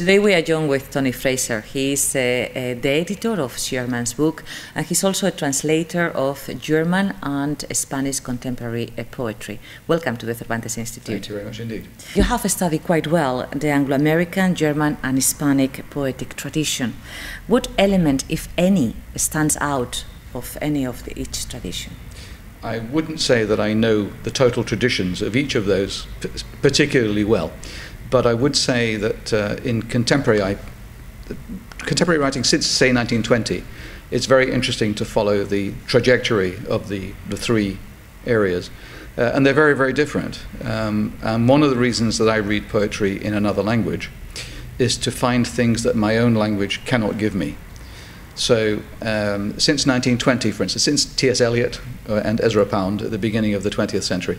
Today we are joined with Tony Frazer. He is uh, uh, the editor of Shearsman book, and he's also a translator of German and Spanish contemporary uh, poetry. Welcome to the Cervantes Institute. Thank you very much indeed. You have studied quite well the Anglo-American, German, and Hispanic poetic tradition. What element, if any, stands out of any of the, each tradition? I wouldn't say that I know the total traditions of each of those particularly well. But I would say that uh, in contemporary, I, contemporary writing since, say, 1920, it's very interesting to follow the trajectory of the, the three areas. Uh, and they're very, very different. Um, and one of the reasons that I read poetry in another language is to find things that my own language cannot give me. So, um, since 1920, for instance, since T.S. Eliot uh, and Ezra Pound at the beginning of the 20th century,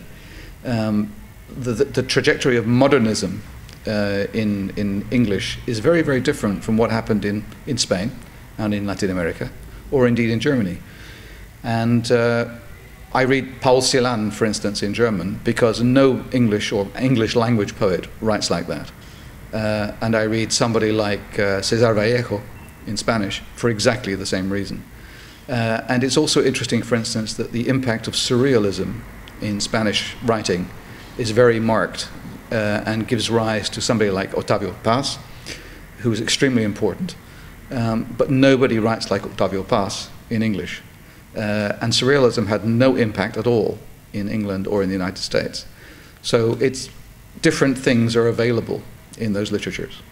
um, the, the, the, trajectory of modernism uh, in, in English is very, very different from what happened in, in Spain and in Latin America, or indeed in Germany. And uh, I read Paul Celan, for instance, in German, because no English or English language poet writes like that. Uh, and I read somebody like uh, Cesar Vallejo in Spanish for exactly the same reason. Uh, and it's also interesting, for instance, that the impact of surrealism in Spanish writing is very marked and gives rise to somebody like Octavio Paz, who is extremely important. Um, but nobody writes like Octavio Paz in English. Uh, and surrealism had no impact at all in England or in the United States. So it's different things are available in those literatures.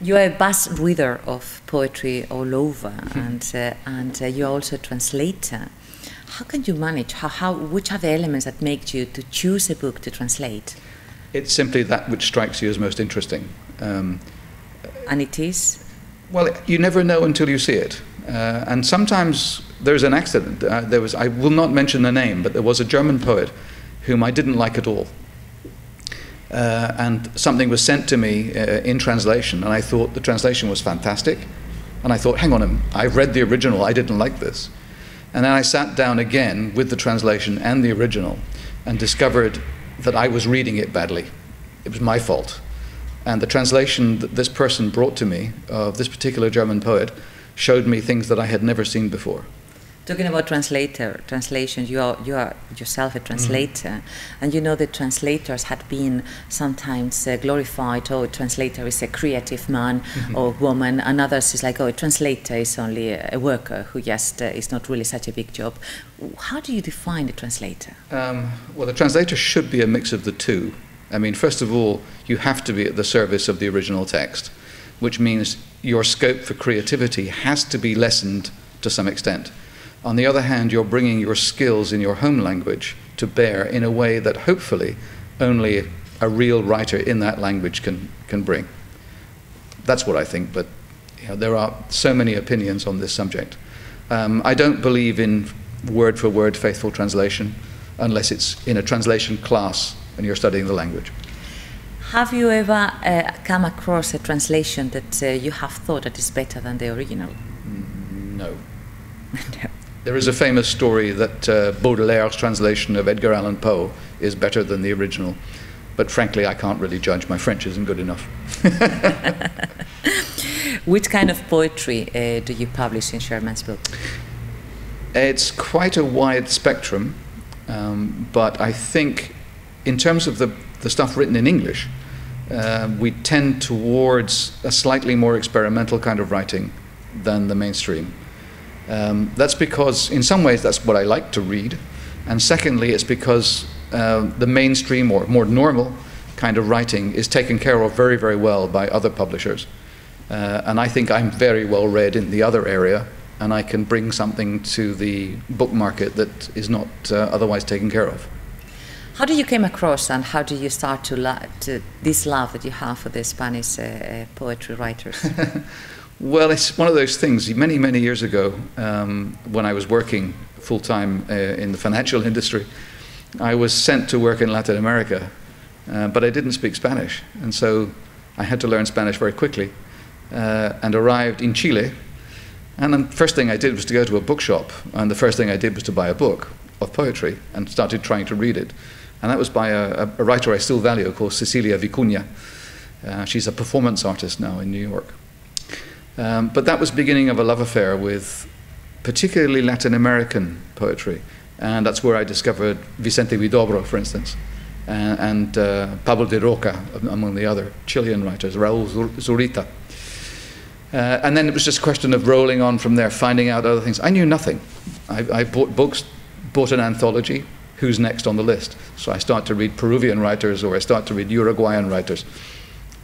You are a vast reader of poetry all over, mm-hmm. and uh, and uh, you are also a translator. How can you manage? How, how which are the elements that make you to choose a book to translate? It's simply that which strikes you as most interesting. Um, and it is? Well, you never know until you see it. Uh, and sometimes there's an accident. Uh, there was, I will not mention the name, but there was a German poet whom I didn't like at all. Uh, and something was sent to me uh, in translation, and I thought the translation was fantastic. And I thought, hang on, I've read the original, I didn't like this. And then I sat down again with the translation and the original and discovered that I was reading it badly. It was my fault. And the translation that this person brought to me of this particular German poet showed me things that I had never seen before. Talking about translator translations, you are you are yourself a translator, mm-hmm. and you know that translators had been sometimes uh, glorified. Oh, a translator is a creative man mm-hmm. or woman, and others is like, oh, a translator is only a, a worker who just uh, is not really such a big job. How do you define a translator? Um, well, the translator should be a mix of the two. I mean, first of all, you have to be at the service of the original text, which means your scope for creativity has to be lessened to some extent. On the other hand, you're bringing your skills in your home language to bear in a way that hopefully only a real writer in that language can, can bring. That's what I think, but you know, there are so many opinions on this subject. Um, I don't believe in word for word faithful translation unless it's in a translation class and you're studying the language. Have you ever uh, come across a translation that uh, you have thought that is better than the original? No. no. There is a famous story that uh, Baudelaire's translation of Edgar Allan Poe is better than the original. But frankly, I can't really judge. My French isn't good enough. Which kind of poetry uh, do you publish in Shearsman book? It's quite a wide spectrum, um, but I think in terms of the, the stuff written in English, uh, we tend towards a slightly more experimental kind of writing than the mainstream. Um, that's because, in some ways, that's what I like to read. And secondly, it's because uh, the mainstream or more normal kind of writing is taken care of very, very well by other publishers. Uh, and I think I'm very well read in the other area, and I can bring something to the book market that is not uh, otherwise taken care of. How did you came across, and how did you start to, to this love that you have for the Spanish uh, uh, poetry writers? Well, it's one of those things. Many, many years ago, um, when I was working full time uh, in the financial industry, I was sent to work in Latin America, uh, but I didn't speak Spanish. And so I had to learn Spanish very quickly uh, and arrived in Chile. And the first thing I did was to go to a bookshop, and the first thing I did was to buy a book of poetry and started trying to read it. And that was by a, a writer I still value called Cecilia Vicuña. Uh, she's a performance artist now in New York. Um, but that was beginning of a love affair with particularly Latin American poetry. And that's where I discovered Vicente Huidobro, for instance, and, and uh, Pablo de Rokha, among the other Chilean writers, Raul Zurita. Uh, and then it was just a question of rolling on from there, finding out other things. I knew nothing. I, I bought books, bought an anthology, who's next on the list. So I start to read Peruvian writers or I start to read Uruguayan writers.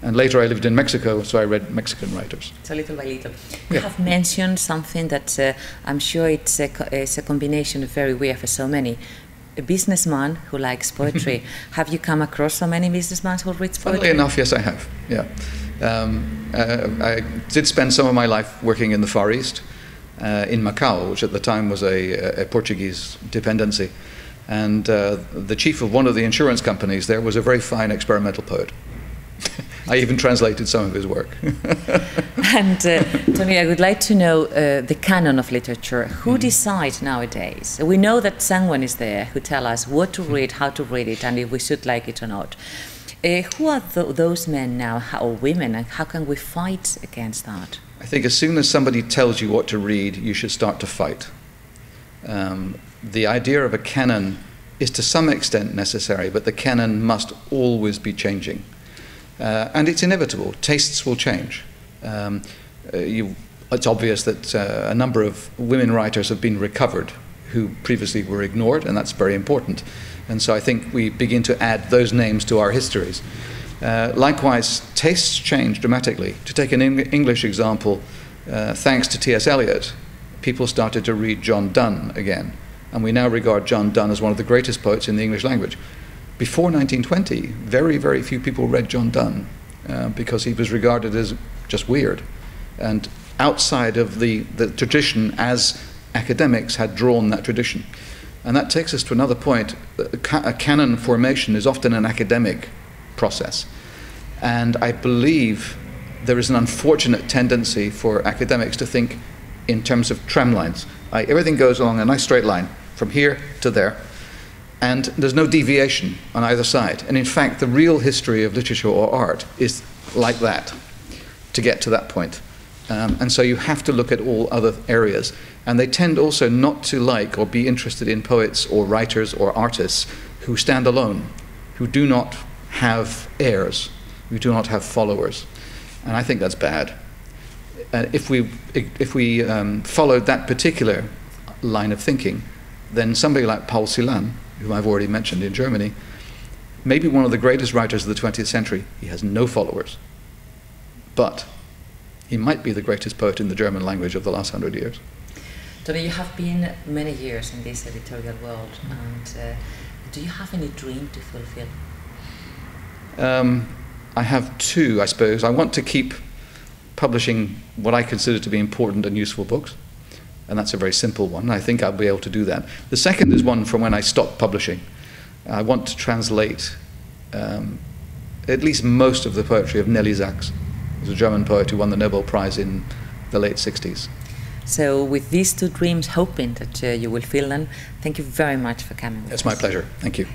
And later I lived in Mexico, so I read Mexican writers. So little by little. You yeah. have mentioned something that uh, I'm sure it's a, it's a combination of very weird for so many. A businessman who likes poetry. have you come across so many businessmen who read poetry? Funnily enough, yes, I have. Yeah. Um, uh, I did spend some of my life working in the Far East, uh, in Macau, which at the time was a, a Portuguese dependency. And uh, the chief of one of the insurance companies there was a very fine experimental poet. I even translated some of his work. and uh, Tony, I would like to know uh, the canon of literature. Who mm. decides nowadays? We know that someone is there who tell us what to read, how to read it, and if we should like it or not. Uh, who are th those men now, how, or women, and how can we fight against that? I think as soon as somebody tells you what to read, you should start to fight. Um, the idea of a canon is to some extent necessary, but the canon must always be changing. Uh, and it's inevitable. Tastes will change. Um, uh, you, it's obvious that uh, a number of women writers have been recovered who previously were ignored, and that's very important. And so I think we begin to add those names to our histories. Uh, likewise, tastes change dramatically. To take an English example, uh, thanks to T.S. Eliot, people started to read John Donne again. And we now regard John Donne as one of the greatest poets in the English language before 1920, very, very few people read John Donne uh, because he was regarded as just weird. And outside of the, the tradition, as academics had drawn that tradition. And that takes us to another point. A canon formation is often an academic process. And I believe there is an unfortunate tendency for academics to think in terms of tramlines. everything goes along a nice straight line from here to there and there's no deviation on either side. And in fact, the real history of literature or art is like that to get to that point. Um, and so you have to look at all other areas. And they tend also not to like or be interested in poets or writers or artists who stand alone, who do not have heirs, who do not have followers. And I think that's bad. Uh, if we, if we um, followed that particular line of thinking, then somebody like Paul Celan whom I've already mentioned in Germany, maybe one of the greatest writers of the 20th century. He has no followers. But he might be the greatest poet in the German language of the last hundred years. Tony, you have been many years in this editorial world, and uh, do you have any dream to fulfill? Um, I have two, I suppose. I want to keep publishing what I consider to be important and useful books and that's a very simple one. I think I'll be able to do that. The second is one from when I stopped publishing. I want to translate um, at least most of the poetry of Nelly Sachs, who's a German poet who won the Nobel Prize in the late 60s. So, with these two dreams, hoping that uh, you will fill them, thank you very much for coming. It's my pleasure. Thank you.